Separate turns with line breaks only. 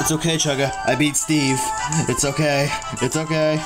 It's okay, Chugga. I beat Steve. It's okay. It's okay.